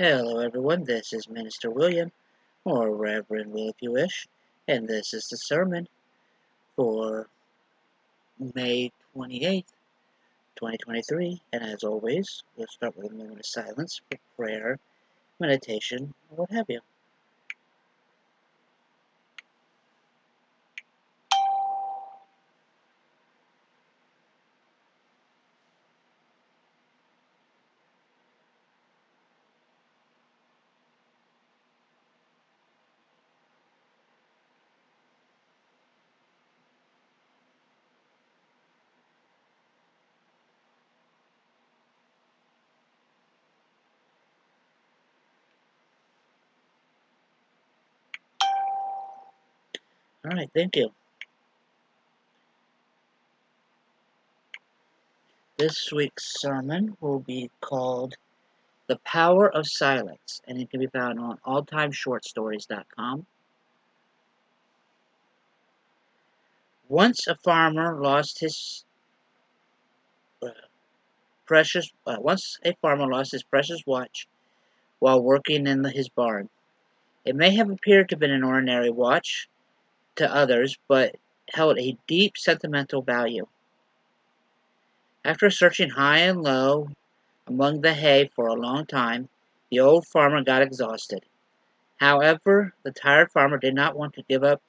Hello, everyone. This is Minister William, or Reverend Will, if you wish, and this is the sermon for May 28th, 2023. And as always, we'll start with a moment of silence for prayer, meditation, or what have you. All right, thank you. This week's sermon will be called The Power of Silence, and it can be found on alltimeshortstories.com. Once a farmer lost his uh, precious. Uh, once a farmer lost his precious watch while working in the, his barn. It may have appeared to have been an ordinary watch to others, but held a deep sentimental value. After searching high and low among the hay for a long time, the old farmer got exhausted. However, the tired farmer did not want to give up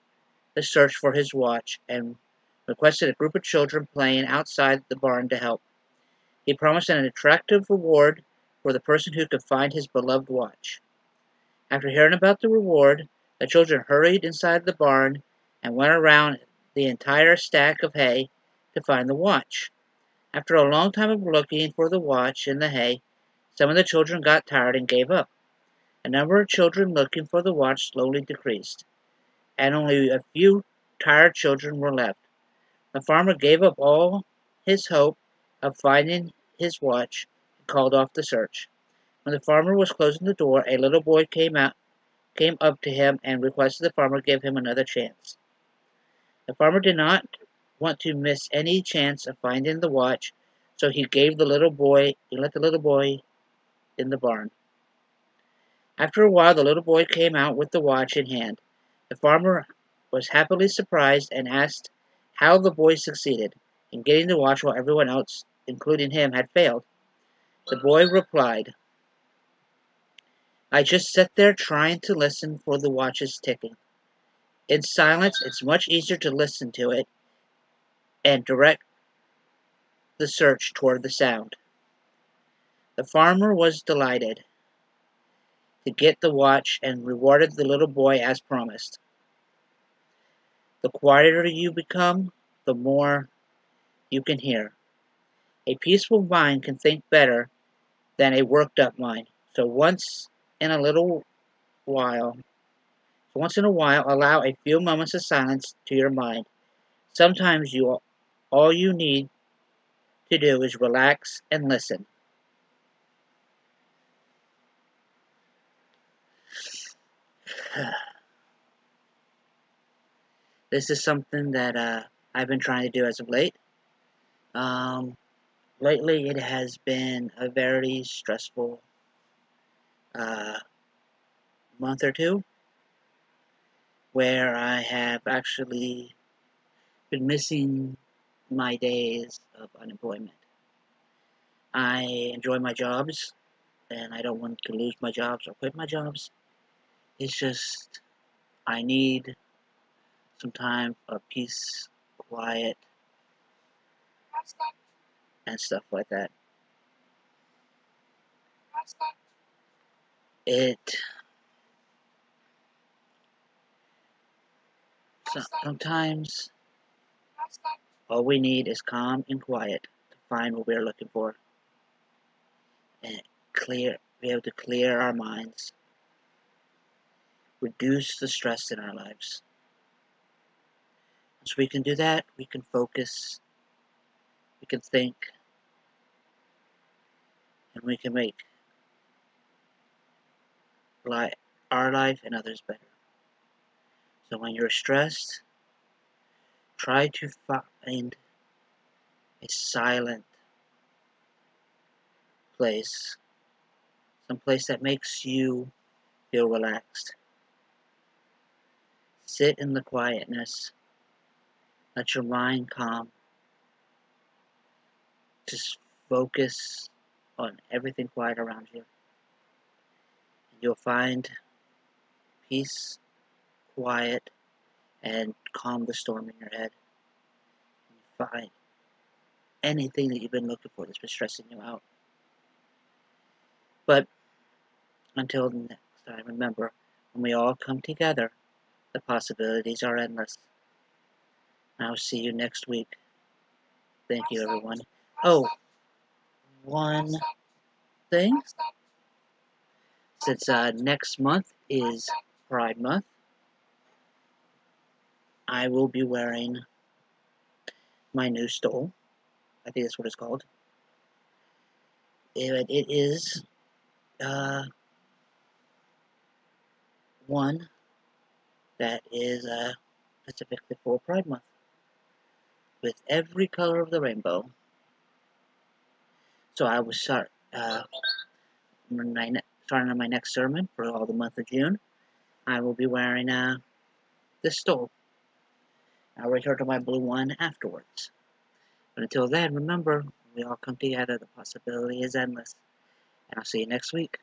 the search for his watch and requested a group of children playing outside the barn to help. He promised an attractive reward for the person who could find his beloved watch. After hearing about the reward, the children hurried inside the barn and went around the entire stack of hay to find the watch. After a long time of looking for the watch in the hay, some of the children got tired and gave up. The number of children looking for the watch slowly decreased, and only a few tired children were left. The farmer gave up all his hope of finding his watch and called off the search. When the farmer was closing the door, a little boy came out came up to him and requested the farmer give him another chance. The farmer did not want to miss any chance of finding the watch, so he gave the little boy he let the little boy in the barn. After a while the little boy came out with the watch in hand. The farmer was happily surprised and asked how the boy succeeded in getting the watch while everyone else, including him, had failed. The boy replied, I just sat there trying to listen for the watch's ticking. In silence, it's much easier to listen to it and direct the search toward the sound. The farmer was delighted to get the watch and rewarded the little boy as promised. The quieter you become, the more you can hear. A peaceful mind can think better than a worked up mind. So once in a little while, once in a while, allow a few moments of silence to your mind. Sometimes you all you need to do is relax and listen. this is something that uh, I've been trying to do as of late. Um, lately, it has been a very stressful uh, month or two where I have actually been missing my days of unemployment. I enjoy my jobs and I don't want to lose my jobs or quit my jobs. It's just I need some time of peace, quiet, and stuff like that. It so, sometimes all we need is calm and quiet to find what we're looking for and clear be able to clear our minds reduce the stress in our lives. Once we can do that we can focus we can think and we can make our life and others better so when you're stressed try to find a silent place some place that makes you feel relaxed. Sit in the quietness. Let your mind calm. Just focus on everything quiet around you. You'll find peace, quiet, and calm the storm in your head. Find anything that you've been looking for that's been stressing you out. But until next time, remember, when we all come together, the possibilities are endless. I'll see you next week. Thank you, everyone. Oh, one thing. Since uh, next month is Pride Month, I will be wearing my new stole. I think that's what it's called. It, it is uh, one that is uh, specifically for Pride Month with every color of the rainbow. So I will start uh, my starting on my next sermon for all the month of June. I will be wearing uh, this stole. I'll return to my blue one afterwards. But until then, remember, we all come together. The possibility is endless. And I'll see you next week.